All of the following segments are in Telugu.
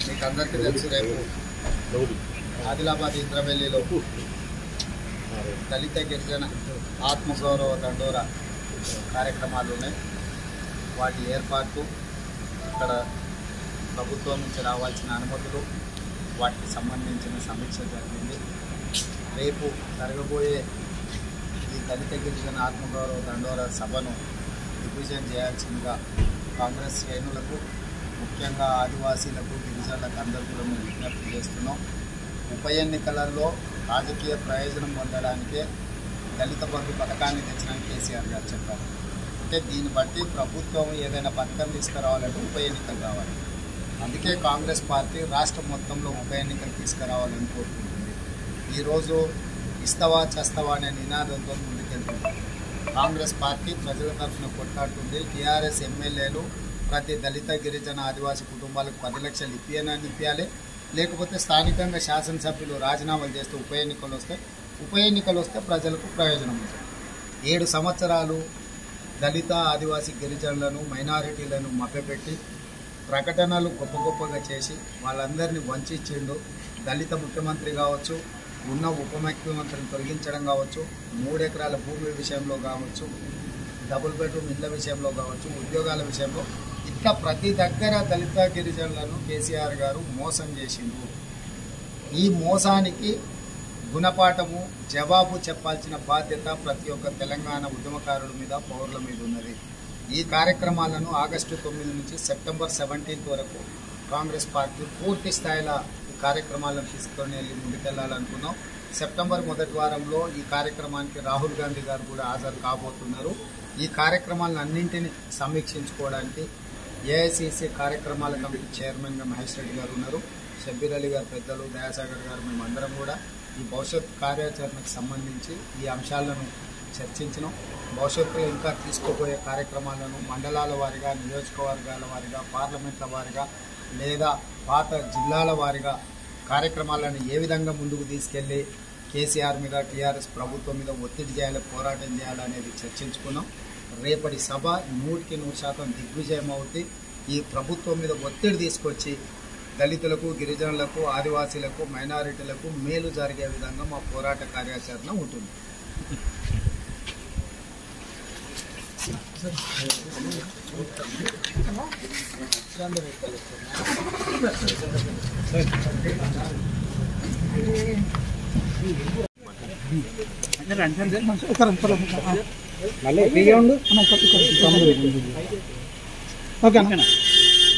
మీకు అందరికీ తెలుసు రేపు ఆదిలాబాద్ ఇంద్రవెల్లిలో దళిత గిరిజన ఆత్మగౌరవ దండోర కార్యక్రమాలు ఉన్నాయి వాటి ఏర్పాటు ఇక్కడ ప్రభుత్వం నుంచి రావాల్సిన అనుమతులు వాటికి సంబంధించిన సమీక్ష జరిగింది. రేపు జరగబోయే ఈ దళిత గిరిజన ఆత్మగౌరవ దండోర సభను దిగ్విజయం చేయాల్సిందిగా కాంగ్రెస్ శ్రేణులకు ముఖ్యంగా ఆదివాసీలకు గిరిజనులకు అందరికీ మేము విజ్ఞప్తి చేస్తున్నాం. ఉప ఎన్నికలలో రాజకీయ ప్రయోజనం పొందడానికే దళిత బంధు పథకాన్ని తెచ్చిన కేసీఆర్ గారు చెప్పారు. అంటే దీన్ని బట్టి ప్రభుత్వం ఏదైనా పథకం తీసుకురావాలంటే ఉప ఎన్నికలు కావాలి. అందుకే కాంగ్రెస్ పార్టీ రాష్ట్రం మొత్తంలో ఉప ఎన్నికలు తీసుకురావాలని కోరుకుంటుంది. ఈరోజు ఇస్తవా చస్తవా అనే నినాదంతో ముందుకెళ్తుంది. కాంగ్రెస్ పార్టీ ప్రజల తరఫున కొట్లాడుతుంది. టీఆర్ఎస్ ఎమ్మెల్యేలు ప్రతి దళిత గిరిజన ఆదివాసీ కుటుంబాలకు పది లక్షలు ఇప్పియనని ఇప్పియాలి లేకపోతే స్థానికంగా శాసనసభ్యులు రాజీనామాలు చేస్తే ఉప ఎన్నికలు వస్తే ఉప ఎన్నికలు వస్తే ప్రజలకు ప్రయోజనం ఉంటుంది ఏడు సంవత్సరాలు దళిత ఆదివాసీ గిరిజనులను మైనారిటీలను మభ్యపెట్టి ప్రకటనలు గొప్ప గొప్పగా చేసి వాళ్ళందరినీ వంచించిండు దళిత ముఖ్యమంత్రి కావచ్చు ఉన్న ఉప ముఖ్యమంత్రిని తొలగించడం కావచ్చు మూడు ఎకరాల భూమి విషయంలో కావచ్చు డబుల్ బెడ్రూమ్ ఇళ్ళ విషయంలో కావచ్చు ఉద్యోగాల విషయంలో ఇట్లా ప్రతి దగ్గర దళిత గిరిజనులను కేసీఆర్ గారు మోసం చేసిండు ఈ మోసానికి గుణపాఠము జవాబు చెప్పాల్సిన బాధ్యత ప్రతి ఒక్క తెలంగాణ ఉద్యమకారుల మీద పౌరుల మీద ఉన్నది. ఈ కార్యక్రమాలను ఆగస్టు తొమ్మిది నుంచి సెప్టెంబర్ సెవెంటీన్త్ వరకు కాంగ్రెస్ పార్టీ పూర్తి స్థాయిలో ఈ కార్యక్రమాలను తీసుకొని వెళ్ళి ముందుకెళ్ళాలనుకున్నాం. సెప్టెంబర్ మొదటి వారంలో ఈ కార్యక్రమానికి రాహుల్ గాంధీ గారు కూడా హాజరు కాబోతున్నారు. ఈ కార్యక్రమాలను అన్నింటినీ సమీక్షించుకోవడానికి ఏఐసిసి కార్యక్రమాల కమిటీ చైర్మన్గా మహేష్ రెడ్డి గారు ఉన్నారు. షబ్బీర్ అలీ గారు పెద్దలు దయాసాగర్ గారు మేమందరం కూడా ఈ భవిష్యత్ కార్యాచరణకు సంబంధించి ఈ అంశాలను చర్చించడం భవిష్యత్తులో ఇంకా తీసుకోబోయే కార్యక్రమాలను మండలాల వారీగా నియోజకవర్గాల వారిగా పార్లమెంట్ల వారిగా లేదా పాత జిల్లాల వారీగా కార్యక్రమాలను ఏ విధంగా ముందుకు తీసుకెళ్ళి కేసీఆర్ మీద టీఆర్ఎస్ ప్రభుత్వం మీద ఒత్తిడి చేయాలి పోరాటం చేయాలి అనేది చర్చించుకున్నాం. రేపటి సభ నూటికి నూరు శాతం దిగ్విజయం అవుతుంది ఈ ప్రభుత్వం మీద ఒత్తిడి తీసుకొచ్చి దళితులకు గిరిజనులకు ఆదివాసీలకు మైనారిటీలకు మేలు జరిగే విధంగా మా పోరాట కార్యాచరణ ఉంటుంది.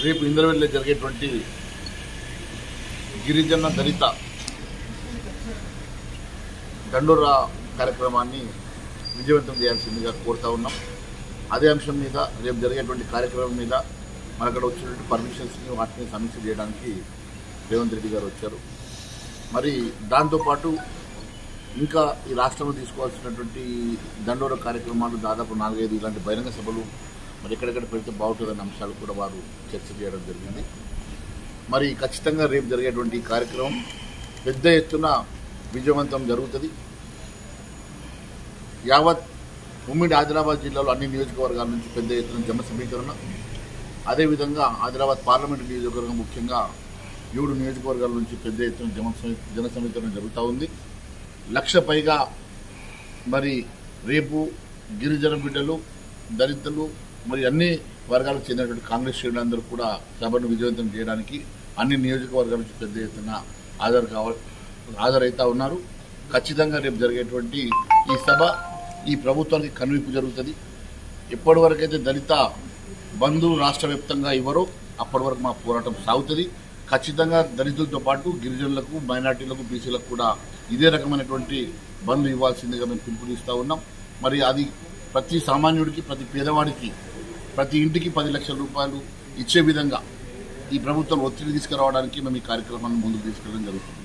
రేపు ఇంద్రవెల్లి జరిగేటువంటి గిరిజన దళిత దండోరా కార్యక్రమాన్ని విజయవంతం చేయాల్సిందిగా కోరుతా ఉన్నాం. అదే అంశం మీద రేపు జరిగేటువంటి కార్యక్రమం మీద మన అక్కడ వచ్చినటువంటి పర్మిషన్స్ని వాటిని సమీక్ష చేయడానికి రేవంత్ రెడ్డి గారు వచ్చారు. మరి దాంతోపాటు ఇంకా ఈ రాష్ట్రంలో తీసుకోవాల్సినటువంటి దండోర కార్యక్రమాలు దాదాపు నాలుగైదు ఇలాంటి బహిరంగ సభలు మరి ఎక్కడెక్కడ పెడితే బాగుంటుందన్న అంశాలు కూడా వారు చర్చ చేయడం జరిగింది. మరి ఖచ్చితంగా రేపు జరిగేటువంటి ఈ కార్యక్రమం పెద్ద ఎత్తున విజయవంతం జరుగుతుంది. యావత్ ఉమ్మడి ఆదిలాబాద్ జిల్లాలో అన్ని నియోజకవర్గాల నుంచి పెద్ద ఎత్తున జమ సమీకరణ. అదేవిధంగా ఆదిలాబాద్ పార్లమెంటు నియోజకవర్గం ముఖ్యంగా ఏడు నియోజకవర్గాల నుంచి పెద్ద ఎత్తున జమ జన సమీకరణ జరుగుతూ ఉంది. లక్ష పైగా మరి రేపు గిరిజన బిడ్డలు దళితులు మరి అన్ని వర్గాలకు చెందినటువంటి కాంగ్రెస్ శ్రేణులందరూ కూడా సభను విజయవంతం చేయడానికి అన్ని నియోజకవర్గాల నుంచి పెద్ద ఎత్తున హాజరు కావ హాజరైతా ఉన్నారు. ఖచ్చితంగా రేపు జరిగేటువంటి ఈ సభ ఈ ప్రభుత్వానికి కనువిప్పు జరుగుతుంది. ఎప్పటి వరకైతే దళిత బంధువులు రాష్ట్ర వ్యాప్తంగా ఇవ్వరో అప్పటి వరకు మా పోరాటం సాగుతుంది. ఖచ్చితంగా దళితులతో పాటు గిరిజనులకు మైనార్టీలకు బీసీలకు కూడా ఇదే రకమైనటువంటి బంధు ఇవ్వాల్సిందిగా మేము పిలుపునిస్తా ఉన్నాం. మరి అది ప్రతి సామాన్యుడికి ప్రతి పేదవాడికి ప్రతి ఇంటికి పది లక్షల రూపాయలు ఇచ్చే విధంగా ఈ ప్రభుత్వం ఒత్తిడి తీసుకురావడానికి మేము ఈ కార్యక్రమాన్ని ముందుకు తీసుకెళ్ళడం జరుగుతుంది.